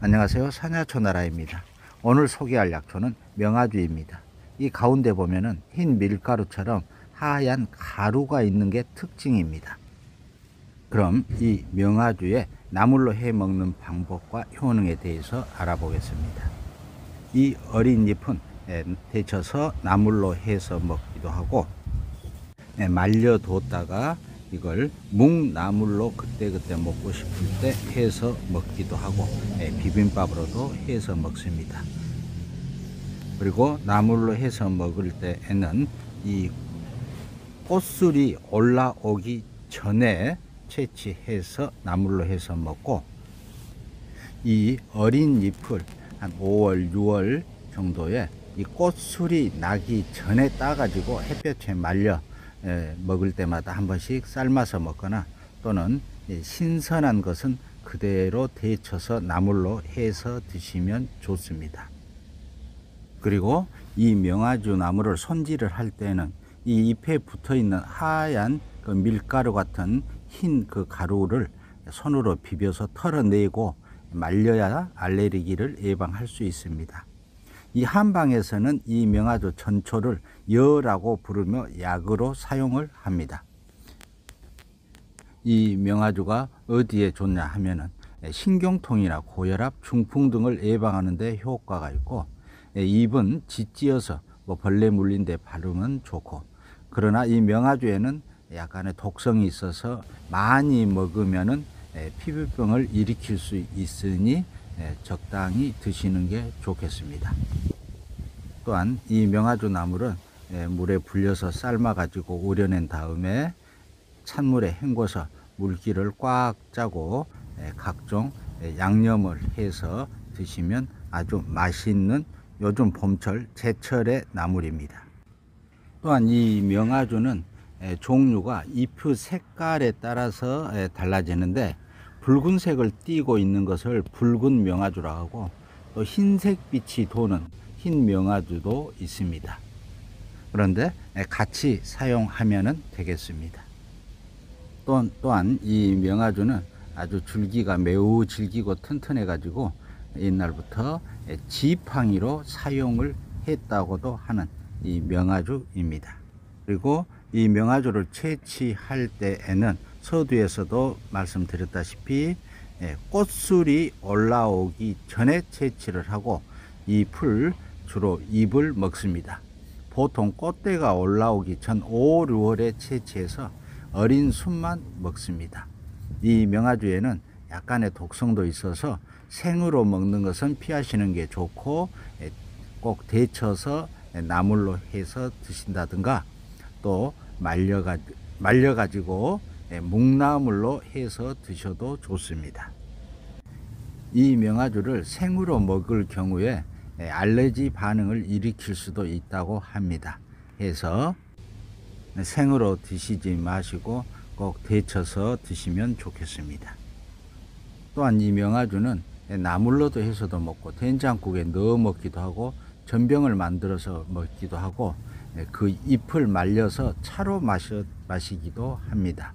안녕하세요. 사냐초나라입니다. 오늘 소개할 약초는 명아주입니다. 이 가운데 보면은 흰 밀가루처럼 하얀 가루가 있는 게 특징입니다. 그럼 이 명아주의 나물로 해 먹는 방법과 효능에 대해서 알아보겠습니다. 이 어린 잎은 예, 데쳐서 나물로 해서 먹기도 하고 예, 말려뒀다가 이걸 묵나물로 그때그때 먹고 싶을 때 해서 먹기도 하고 예, 비빔밥으로도 해서 먹습니다. 그리고 나물로 해서 먹을 때에는 이 꽃술이 올라오기 전에 채취해서 나물로 해서 먹고 이 어린 잎을 한 5월, 6월 정도에 이 꽃술이 나기 전에 따가지고 햇볕에 말려 에, 먹을 때마다 한 번씩 삶아서 먹거나 또는 이 신선한 것은 그대로 데쳐서 나물로 해서 드시면 좋습니다. 그리고 이 명아주 나무를 손질을 할 때는 이 잎에 붙어 있는 하얀 그 밀가루 같은 흰 그 가루를 손으로 비벼서 털어내고 말려야 알레르기를 예방할 수 있습니다. 이 한방에서는 이 명아주 전초를 여라고 부르며 약으로 사용을 합니다. 이 명아주가 어디에 좋냐 하면은 신경통이나 고혈압, 중풍 등을 예방하는 데 효과가 있고 입은 짓지어서 뭐 벌레 물린 데 바르면 좋고 그러나 이 명아주에는 약간의 독성이 있어서 많이 먹으면은 에, 피부병을 일으킬 수 있으니 에, 적당히 드시는 게 좋겠습니다. 또한 이 명아주 나물은 에, 물에 불려서 삶아 가지고 우려낸 다음에 찬물에 헹궈서 물기를 꽉 짜고 에, 각종 에, 양념을 해서 드시면 아주 맛있는 요즘 봄철 제철의 나물입니다. 또한 이 명아주는 에, 종류가 잎의 색깔에 따라서 에, 달라지는데 붉은색을 띠고 있는 것을 붉은 명아주라 하고 또 흰색 빛이 도는 흰 명아주도 있습니다. 그런데 에, 같이 사용하면 되겠습니다. 또, 또한 이 명아주는 아주 줄기가 매우 질기고 튼튼해 가지고 옛날부터 에, 지팡이로 사용을 했다고도 하는 이 명아주입니다. 그리고 이 명아주를 채취할 때에는 서두에서도 말씀드렸다시피 예, 꽃술이 올라오기 전에 채취를 하고 이 풀 주로 잎을 먹습니다. 보통 꽃대가 올라오기 전 5, 6월에 채취해서 어린 순만 먹습니다. 이 명아주에는 약간의 독성도 있어서 생으로 먹는 것은 피하시는 게 좋고 예, 꼭 데쳐서 나물로 해서 드신다든가 또 말려가 말려가지고 예, 묵나물로 해서 드셔도 좋습니다. 이 명아주를 생으로 먹을 경우에 예, 알레르기 반응을 일으킬 수도 있다고 합니다. 해서 생으로 드시지 마시고 꼭 데쳐서 드시면 좋겠습니다. 또한 이 명아주는 예, 나물로도 해서도 먹고 된장국에 넣어 먹기도 하고 전병을 만들어서 먹기도 하고 예, 그 잎을 말려서 차로 마시기도 합니다.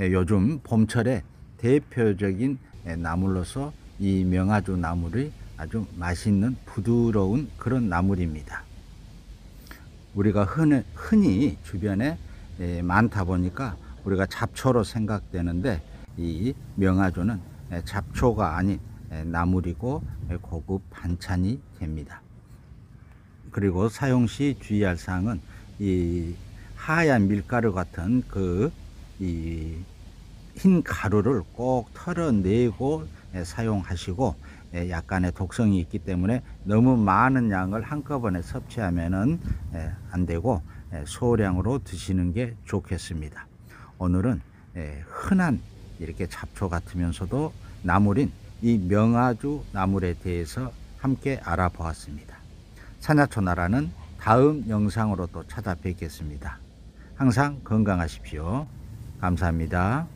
예, 요즘 봄철에 대표적인 예, 나물로서 이 명아주 나물이 아주 맛있는 부드러운 그런 나물입니다. 우리가 흔히, 흔히 주변에 예, 많다 보니까 우리가 잡초로 생각되는데 이 명아주는 예, 잡초가 아닌 예, 나물이고 예, 고급 반찬이 됩니다. 그리고 사용 시 주의할 사항은 이 하얀 밀가루 같은 그 이 흰 가루를 꼭 털어내고 예, 사용하시고 예, 약간의 독성이 있기 때문에 너무 많은 양을 한꺼번에 섭취하면은 예, 안 되고 예, 소량으로 드시는 게 좋겠습니다. 오늘은 예, 흔한 이렇게 잡초 같으면서도 나물인 이 명아주 나물에 대해서 함께 알아보았습니다. 산야초 나라는 다음 영상으로 또 찾아뵙겠습니다. 항상 건강하십시오. 감사합니다.